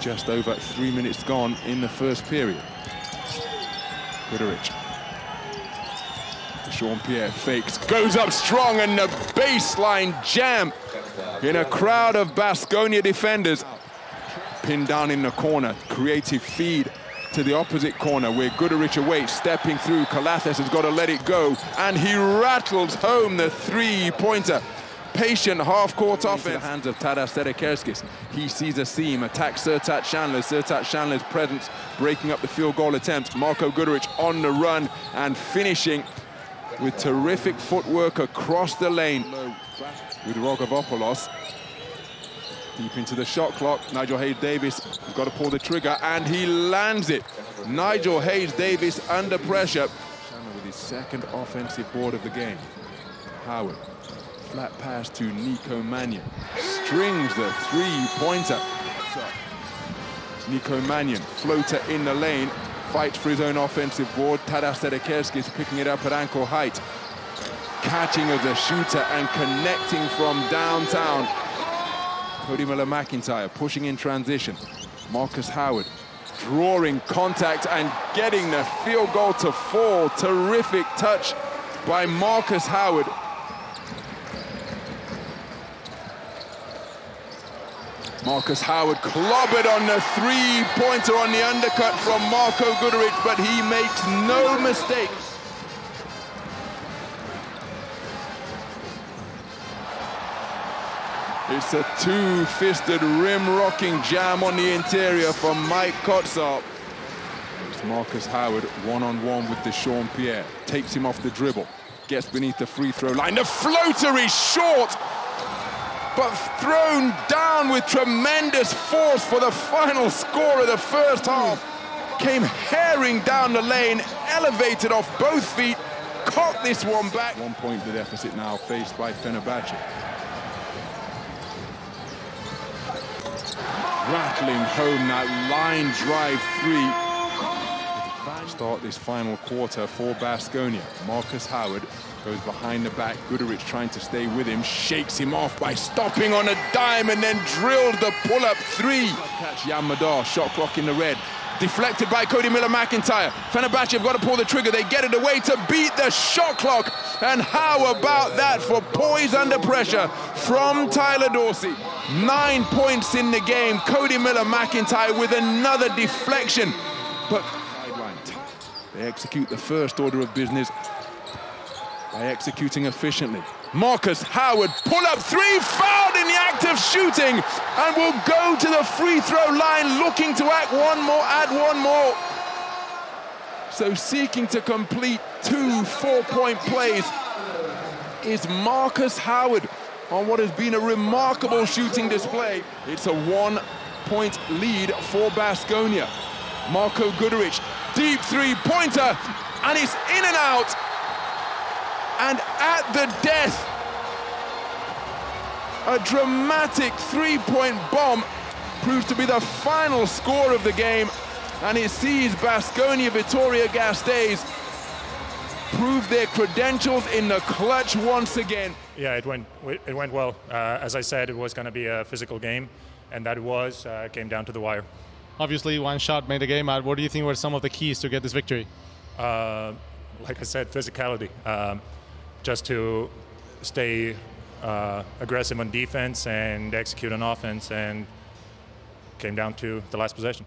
just over three minutes gone in the first period. Guduric. Sean Pierre fakes, goes up strong and the baseline jam in a crowd of Baskonia defenders. Pinned down in the corner, creative feed to the opposite corner where Guduric awaits, stepping through. Calathes has got to let it go, and he rattles home the three-pointer. Patient half-court offense. the hands of Tadas Sedekerskis. He sees a seam, attacks Sertac Sanli. Sertac Sanli's presence breaking up the field goal attempt. Marko Guduric on the run and finishing with terrific footwork across the lane with Rogkavopoulos. Deep into the shot clock, Nigel Hayes-Davis has got to pull the trigger, and he lands it. Nigel Hayes-Davis under pressure. With his second offensive board of the game. Howard, flat pass to Nico Mannion. Strings the three-pointer. Nico Mannion, floater in the lane, fights for his own offensive board. Tadas Sedekerskis picking it up at ankle height. Catching of the shooter and connecting from downtown. Codi Miller-McIntyre pushing in transition. Markus Howard drawing contact and getting the field goal to fall. Terrific touch by Markus Howard. Markus Howard clobbered on the three-pointer on the undercut from Marko Guduric, but he makes no mistake. It's a two-fisted rim-rocking jam on the interior from Maik Kotsar. It's Markus Howard one-on-one -on -one with Dyshawn Pierre. Takes him off the dribble. Gets beneath the free throw line. The floater is short but thrown down with tremendous force for the final score of the first hmm. half. Came herring down the lane, elevated off both feet, caught this one back. One point the deficit now faced by Fenerbahce. Rattling home that line drive three start this final quarter for Baskonia. Markus Howard goes behind the back. Guduric trying to stay with him, shakes him off by stopping on a dime and then drilled the pull-up three. Catch Yam Madar, shot clock in the red. Deflected by Codi Miller-McIntyre. Fenerbahce have got to pull the trigger. They get it away to beat the shot clock. And how about that for poise under pressure from Tyler Dorsey? Nine points in the game. Codi Miller-McIntyre with another deflection. But they execute the first order of business by executing efficiently. Markus Howard, pull up three, fouled in the act of shooting, and will go to the free throw line looking to act one more, add one more. So seeking to complete two four-point plays is Markus Howard on what has been a remarkable shooting display. It's a one-point lead for Baskonia. Marko Guduric, deep three-pointer, and it's in and out. And at the death, a dramatic three-point bomb proves to be the final score of the game, and it sees Baskonia Vitoria Gasteiz prove their credentials in the clutch once again. Yeah, it went it went well. Uh, as I said, it was going to be a physical game, and that was. Uh, came down to the wire. Obviously, one shot made the game out. What do you think were some of the keys to get this victory? Uh, like I said, physicality. Um, just to stay uh, aggressive on defense and execute on offense, and came down to the last possession.